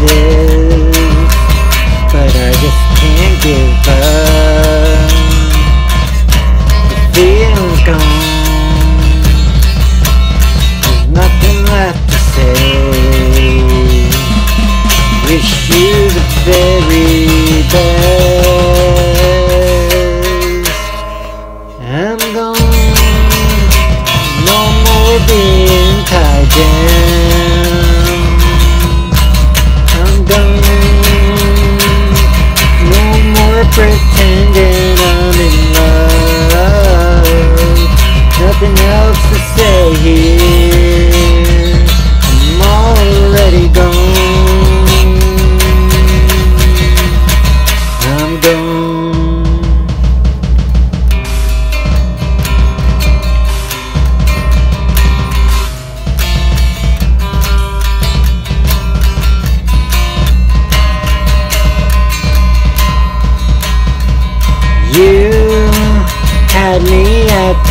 this But I just can't give up. The feeling's gone. There's nothing left to say.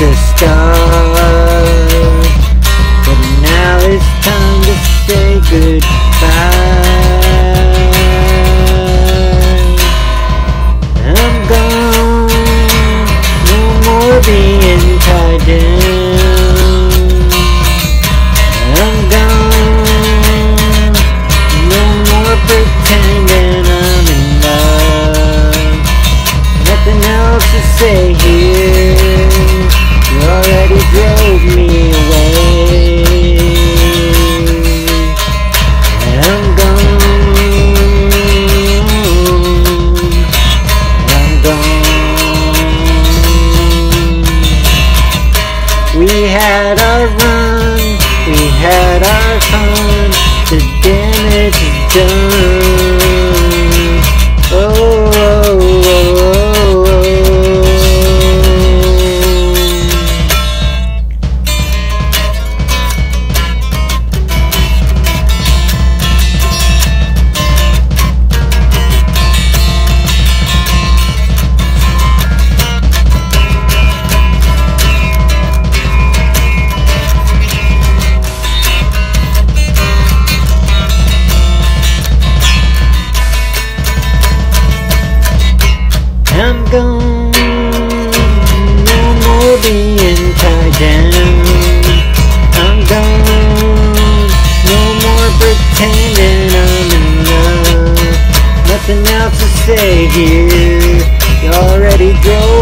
The start. But now it's time to say goodbye. I'm gone, no more being tied down. Had our run, we had our fun, the damage is done. Gone, no more being tied down. I'm gone, no more pretending I'm in love. Nothing else to say here. You already drove